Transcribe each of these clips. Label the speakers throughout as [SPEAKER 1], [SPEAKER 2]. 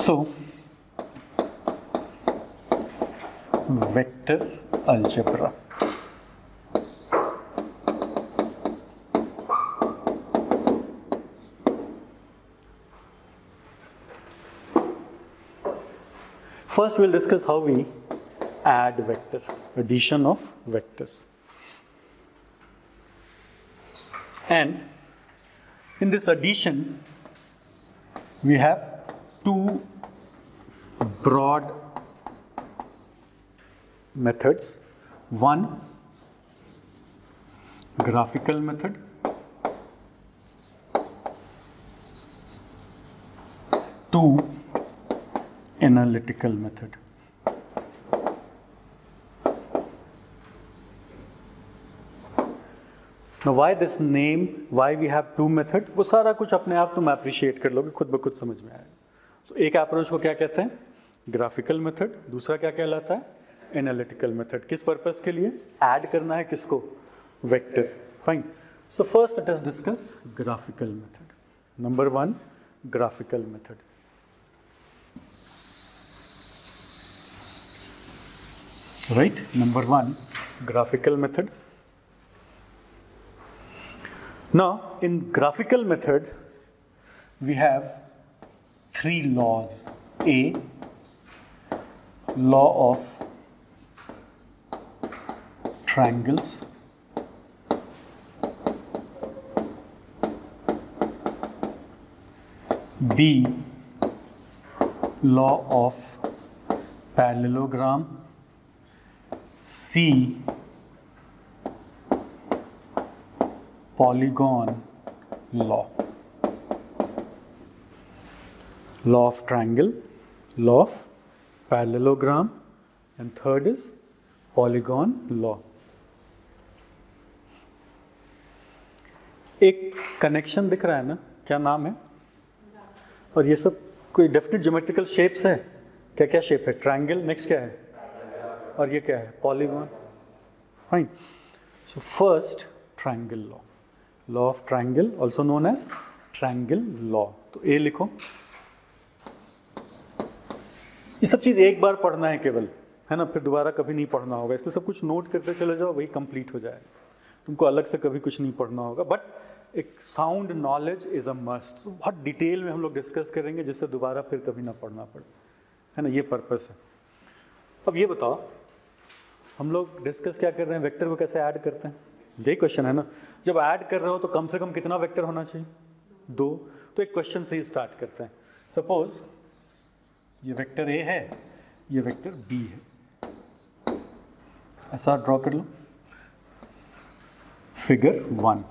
[SPEAKER 1] So, vector algebra. First, we'll discuss how we add vector, addition of vectors. And in this addition, we have two broad methods. One, graphical method. Two, analytical method. Now why this name, why we have two method, वो सारा कुछ अपने आप तुम appreciate कर लोगे खुद ब खुद समझ में आएगा तो एक अप्रोच को क्या कहते हैं? ग्राफिकल मेथड दूसरा क्या कहलाता है? एनालिटिकल मेथड किस पर्पस के लिए? ऐड करना है किसको? Vector fine so first let us discuss graphical method number one graphical method right? Number one, graphical method. Now, in graphical method, we have three laws. A law of triangles. B law of parallelogram. C polygon law. Law of triangle, law of parallelogram, and third is polygon law. एक connection दिख रहा है ना? क्या नाम है? और ये सब कोई डेफिनेट ज्योमेट्रिकल शेप्स है? क्या क्या शेप है? ट्रायंगल नेक्स्ट क्या है? और ये क्या है? Polygon fine so first triangle law law of triangle also known as triangle law तो ए लिखो. ये सब चीज़ एक बार पढ़ना है केवल, है ना? फिर दोबारा कभी नहीं पढ़ना होगा। इसलिए सब कुछ नोट करते चले जाओ, वही कंप्लीट हो जाएगा तुमको अलग से कभी कुछ नहीं पढ़ना होगा। बट एक sound knowledge is a must बहुत डिटेल में हम लोग डिस्कस करेंगे, जिससे दोबारा फिर कभी ना पढ़ना पड़े। है ना? ये पर्पस है। अब ये बताओ, हम लोग डिस्कस क्या कर रहे हैं? वेक्टर को कैसे ऐड करते हैं? यही क्वेश्चन है ना? जब ऐड कर रहे हो तो कम से कम कितना वेक्टर होना चाहिए? दो। तो एक क्वेश्चन से ही स्टार्ट करते हैं। सपोज़ ये वेक्टर ए है, ये वेक्टर बी है। ऐसा ड्रॉ कर लो। फिगर वन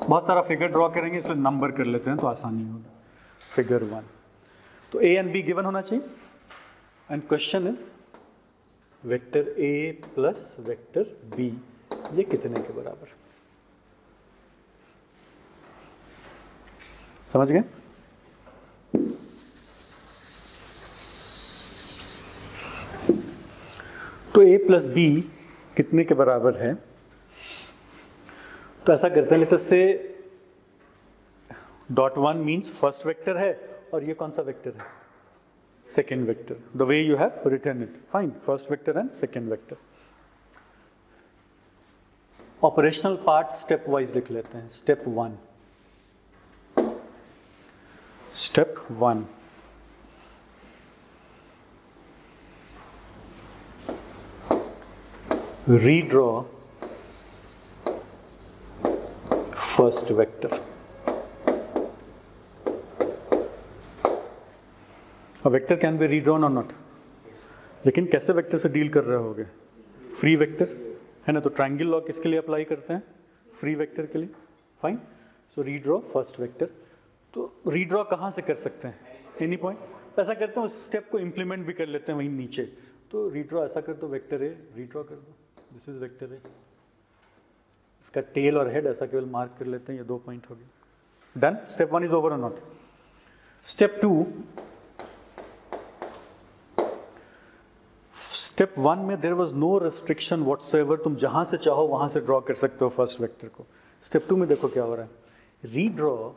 [SPEAKER 1] बहुत सारा फिगर ड्रॉ करेंगे, इसलिए नंबर कर लेते हैं तो आसानी होगी। फिगर वन तो ए एंड बी गिवन होना चाहिए। And question is vector A plus vector B ये कितने के बराबर? समझ गए? तो ए प्लस बी कितने के बराबर है? तो ऐसा करते हैं लेटर से dot one means first vector है, और ये कौन सा वेक्टर है? Second vector. The way you have return it fine first vector and second vector. Operational part step wise लिख लेते हैं. Step one step one redraw first vector. A vector can be redrawn or not? लेकिन कैसे vector से deal कर रहे होगे? Free vector है ना तो ट्रायंगल लॉ किसके लिए अप्लाई करते हैं? फ्री वेक्टर के लिए। Fine so redraw first vector तो रीड्रॉ कहाँ से कर सकते हैं? एनी पॉइंट ऐसा करते हैं, उस स्टेप को इम्प्लीमेंट भी कर लेते हैं वहीं नीचे। तो रीड्रॉ ऐसा कर दो वेक्टर है रीड्रॉ कर दो। दिस इज़ वेक्टर है इसका टेल और हेड ऐसा केवल मार्क कर लेते हैं, ये दो पॉइंट हो गए done step one is over और not step two step one में there was no restriction whatsoever तुम जहाँ से चाहो वहाँ से ड्रॉ कर सकते हो फ़र्स्ट वेक्टर को। स्टेप टू में देखो क्या हो रहा है। Redraw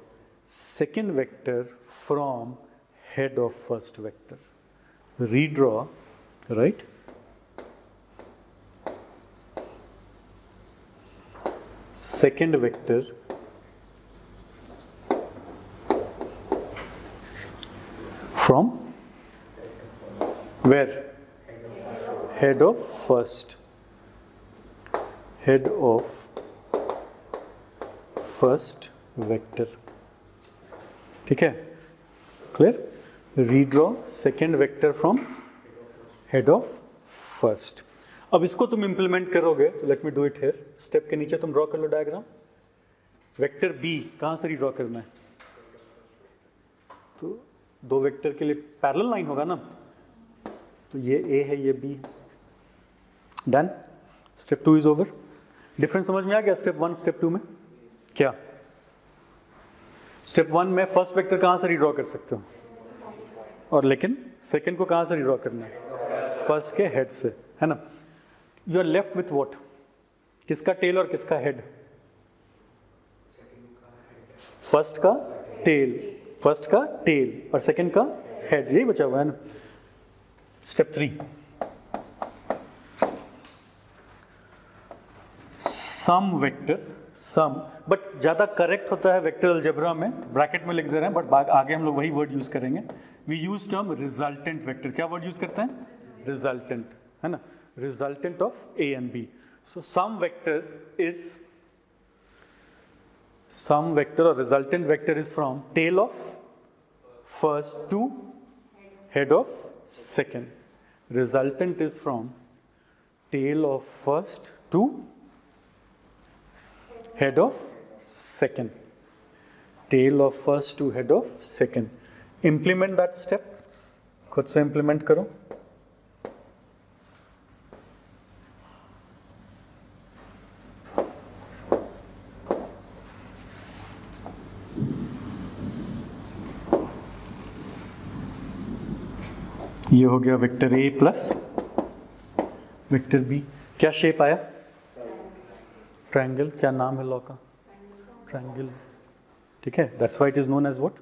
[SPEAKER 1] second vector from head of first vector. Redraw right? Second vector from where? Head of first. Head of first vector. ठीक है clear redraw second vector from head of first अब इसको तुम इंप्लीमेंट करोगे तो let me do it here step के नीचे तुम ड्रॉ कर लो डायग्राम वेक्टर बी कहाँ से रीड्रॉ करना है? तो दो वेक्टर के लिए पैरेलल लाइन होगा ना? तो ये ए है, ये B done step two is over difference समझ में आ गया स्टेप वन स्टेप टू में? क्या? स्टेप वन में फ़र्स्ट वेक्टर कहाँ से रीड्रॉ कर सकते हो? और लेकिन सेकंड को कहाँ से रीड्रॉ करना है? फ़र्स्ट के हेड से, है ना? You are left with what किसका टेल और किसका हेड फ़र्स्ट का टेल फ़र्स्ट का टेल और सेकंड का हेड यही बचा हुआ है ना? Step three sum vector sum but ज़्यादा करेक्ट होता है वेक्टर अलजेब्रा में ब्रैकेट में लिख दे रहे हैं बट आगे हम लोग वही वर्ड यूज़ करेंगे. We use term resultant vector क्या वर्ड यूज़ करते हैं? रिजल्टेंट है ना? resultant of A and B so sum vector is sum vector और resultant vector is from tail of first to head of second resultant is from tail of first to head of second tail of first to head of second implement that step खुद से implement करो हो गया vector A plus vector B क्या shape आया? Triangle क्या नाम है लॉ का? ट्रायंगल ठीक है? That's why it is known as what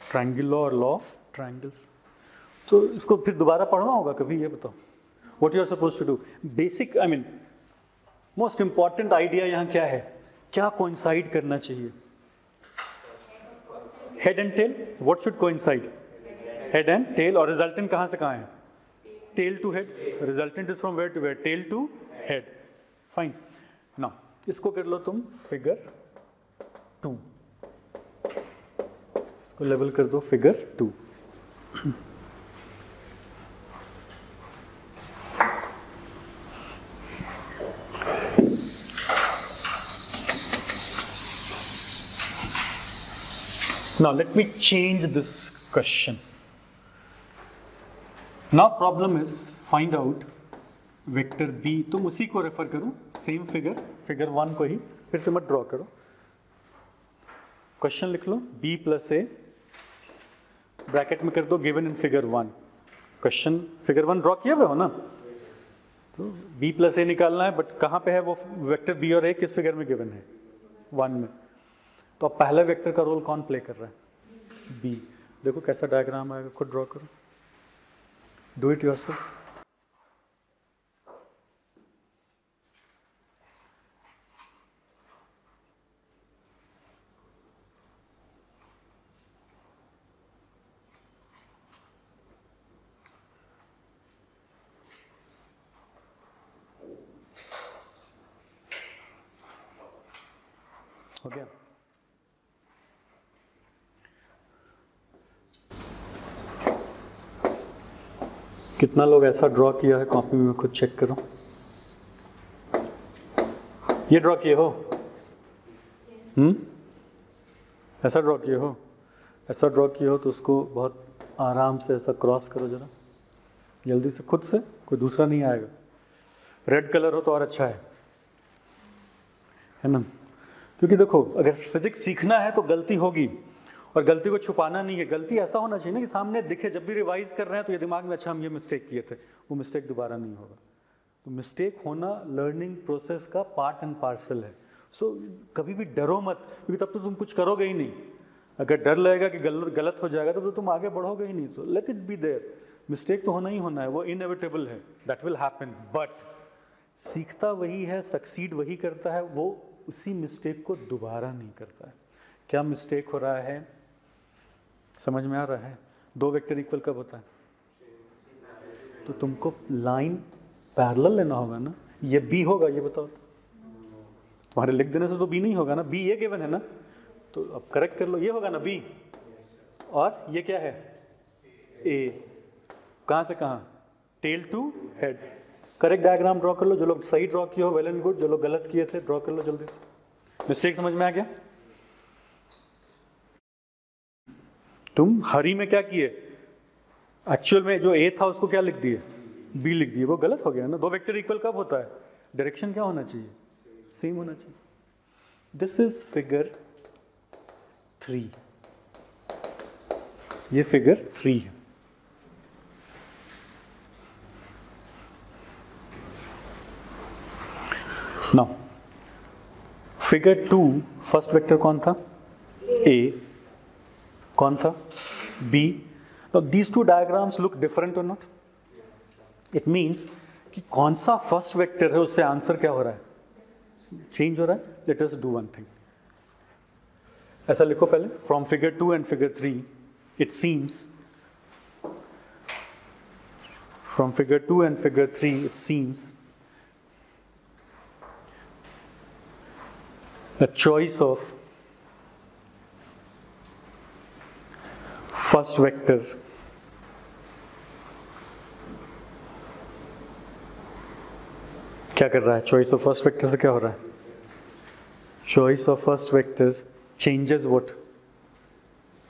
[SPEAKER 1] triangle law और लॉ ऑफ़ ट्रायंगल्स तो इसको फिर दोबारा पढ़ना होगा कभी, ये बताओ। What you are suppose to do basic I mean most important idea यहाँ क्या है? क्या कोइंसाइड करना चाहिए? Head and tail what should coincide head and tail और रिजल्टेंट कहाँ से कहाँ है? Tail to head resultant is from where to where tail to head fine ना इसको कर लो तुम फिगर टू इसको लेवल कर दो figure two Now, let me change this question. Now, problem is, find out vector B तुम उसी को रेफर करो सेम फिगर फिगर वन को ही, फिर से मत ड्रॉ करो। क्वेश्चन लिख लो बी प्लस ए ब्रैकेट में कर दो given in figure one question figure one draw किया हुआ हो ना? तो बी प्लस ए निकालना है बट कहाँ पे है वो वेक्टर बी और ए किस फिगर में गिवन है? वन में। तो अब पहले वेक्टर का रोल कौन प्ले कर रहा है? बी देखो कैसा डायग्राम आएगा, खुद ड्रॉ करो। डू इट योर सेल्फ कितना लोग ऐसा ड्रॉ किया है? कॉपी में खुद चेक करो। ये ड्रॉ किए हो? हम्म? ऐसा ड्रॉ किए हो? ऐसा ड्रॉ किए हो तो उसको बहुत आराम से ऐसा क्रॉस करो जरा। जल्दी से, खुद से, कोई दूसरा नहीं आएगा। रेड कलर हो तो और अच्छा है। है ना? क्योंकि देखो, अगर फिजिक्स सीखना है तो गलती होगी। और गलती को छुपाना नहीं है। गलती ऐसा होना चाहिए ना कि सामने दिखे जब भी रिवाइज कर रहे हैं तो ये दिमाग में अच्छा हम ये मिस्टेक किए थे। वो मिस्टेक दोबारा नहीं होगा। तो मिस्टेक होना लर्निंग प्रोसेस का पार्ट एंड पार्सल है। सो so, कभी भी डरो मत क्योंकि तब तो तुम कुछ करोगे ही नहीं। अगर डर लगेगा कि गलत गलत हो जाएगा तो, तो तुम आगे बढ़ोगे ही नहीं। तो let it be there mistake तो होना ही होना है वो इनएविटेबल है। दैट विल हैपन बट सीखता वही है सक्सीड वही करता है वो उसी मिस्टेक को दोबारा नहीं करता है। क्या मिस्टेक हो रहा है? समझ में आ रहा है? दो वेक्टर इक्वल कब होता है? तो तुमको लाइन पैरेलल लेना होगा ना? ये बी होगा, ये बताओ तुम्हारे लिख देने से तो बी नहीं होगा ना? बी ये गिवन है ना? तो अब करेक्ट कर लो, ये होगा ना बी और ये क्या है? ए कहाँ से कहाँ? Tail to head correct diagram draw कर लो। जो लोग सही ड्रॉ किए हो वेल एंड गुड जो लोग गलत किए थे ड्रॉ कर लो जल्दी से। मिस्टेक समझ में आ गया? तुम हरी में क्या किए? एक्चुअल में जो ए था, उसको क्या लिख दिए? बी लिख दिए। वो गलत हो गया ना? दो वेक्टर इक्वल कब होता है? डायरेक्शन क्या होना चाहिए? सेम होना चाहिए। दिस इज़ फिगर थ्री ये फिगर थ्री है। Now figure two first vector कौन था? ए कौन सा? बी तो these two diagrams look different और नॉट इट मीन्स कि कौन सा फ़र्स्ट वेक्टर है, उससे आंसर क्या हो रहा है? चेंज हो रहा है? Let us do one thing ऐसा लिखो पहले। From figure two and figure three it seems from figure two and figure three it seems the choice of first vector. क्या कर रहा है? चॉइस ऑफ़ फ़र्स्ट वेक्टर से क्या हो रहा है? Choice of first vector changes what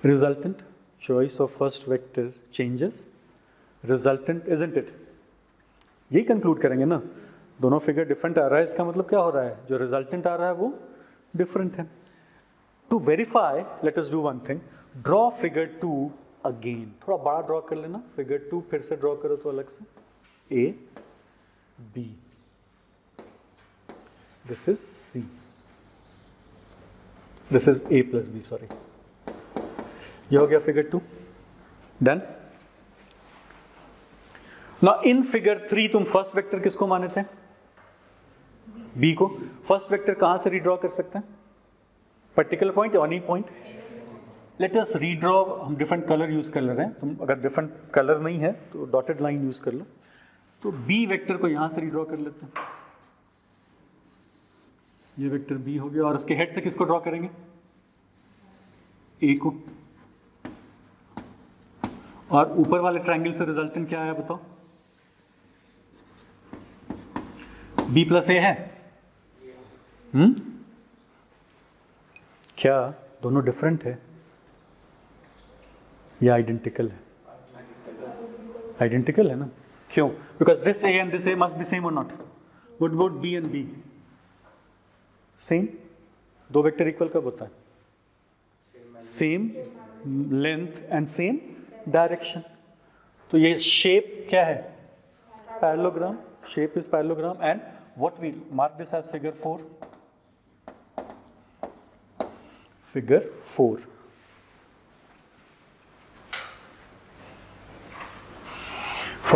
[SPEAKER 1] resultant choice of first vector changes resultant isn't it यही कंक्लूड करेंगे ना। दोनों फिगर डिफरेंट आ रहा है, इसका मतलब क्या हो रहा है? जो रिजल्टेंट आ रहा है, वो डिफरेंट है। To verify let us do one thing draw figure two again थोड़ा बड़ा ड्रॉ कर लेना। फिगर टू फिर से ड्रॉ करो तो अलग से। A B this is C this is A plus B sorry ये हो गया फिगर टू डन ना इन फिगर थ्री तुम फ़र्स्ट वेक्टर किसको माने थे? बी को। फ़र्स्ट वेक्टर कहाँ से रिड्रॉ कर सकते हैं? Particular point any point let us redraw हम डिफरेंट कलर यूज़ कर ले रहे हैं। तुम अगर डिफरेंट कलर नहीं है तो डॉटेड लाइन यूज़ कर लो। तो बी वेक्टर को यहाँ से रीड्रॉ कर लेते हैं। ये वेक्टर बी हो गया, और इसके हेड से किसको ड्रॉ करेंगे? ए को। और ऊपर वाले ट्रायंगल से रिजल्टेंट क्या आया बताओ। बी प्लस ए है? हम्म क्या? दोनों डिफरेंट है। या आइडेंटिकल है? आइडेंटिकल है ना? क्यों? Because this A and this A must be same और not would would be and B same दो वेक्टर इक्वल कब होता है? Same length and same direction तो ये शेप क्या है? Parallelogram shape is parallelogram and what we mark this as figure four figure four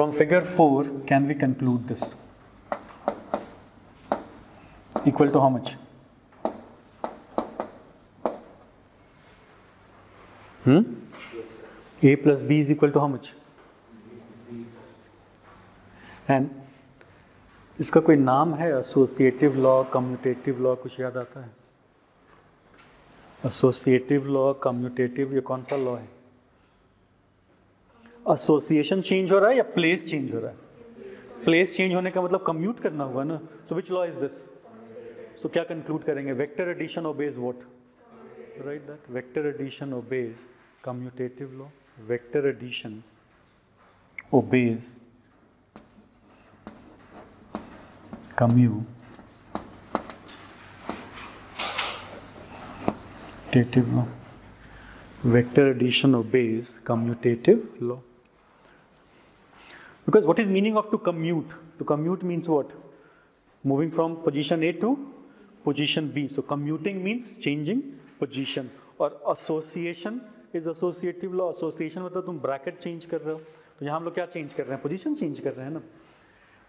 [SPEAKER 1] From figure 4, can we conclude this? Equal to how much? Hmm? A plus B is equal to how much? And इसका कोई नाम है associative law commutative law कुछ याद आता है associative law commutative ये कौन सा लॉ है एसोसिएशन चेंज हो रहा है या प्लेस चेंज हो रहा है? प्लेस चेंज होने का मतलब कम्यूट करना हुआ ना? So which law is this so क्या कंक्लूड करेंगे? Vector addition obeys what right that vector addition obeys commutative law vector addition obeys commutative law. Vector addition obeys commutative law. Because what is meaning of to commute? To commute means what? Moving from position A to position B. So commuting means changing position. और association is associative law association मतलब तुम bracket change कर रहे हो तो यहाँ हम लोग क्या कर रहे हैं पोजीशन चेंज कर रहे हैं ना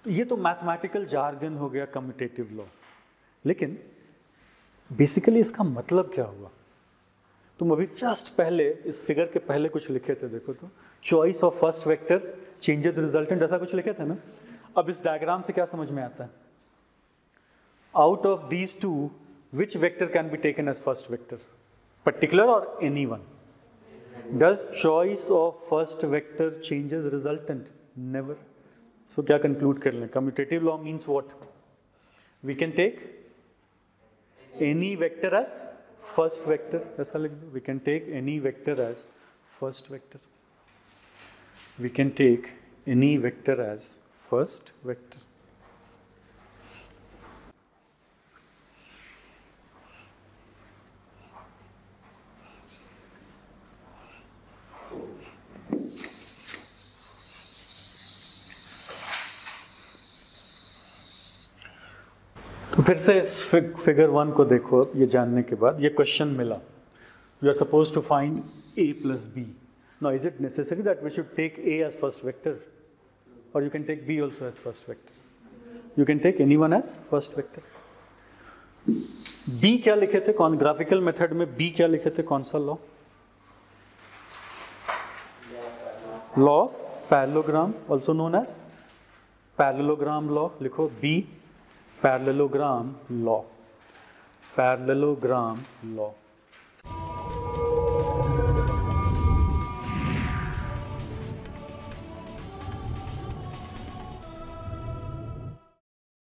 [SPEAKER 1] तो ये तो मैथमेटिकल जार्गन हो गया कम्यूटेटिव लॉ लेकिन बेसिकली इसका मतलब क्या हुआ तुम अभी जस्ट पहले इस फिगर के पहले कुछ लिखे थे, देखो तो choice of first vector changes resultant ऐसा कुछ लिखे थे ना, अब इस डायग्राम से क्या समझ में आता है? Out of these two which vector can be taken as first vector particular और any one does choice of first vector changes resultant never so क्या कंक्लूड कर लें? Commutative law means what we can take any vector as first vector ऐसा लिख दो। We can take any vector as first vector we can take any vector as first vector. तो फिर से इस फिगर वन को देखो ये जानने के बाद ये क्वेश्चन मिला you are suppose to find A plus B Now, is it necessary that we should take A as first vector? Or you can take B also as first vector. You can take anyone as first vector. B क्या लिखे थे कौन graphical method में B क्या लिखे थे कौन सा law law of parallelogram also known as parallelogram law लिखो B parallelogram law parallelogram law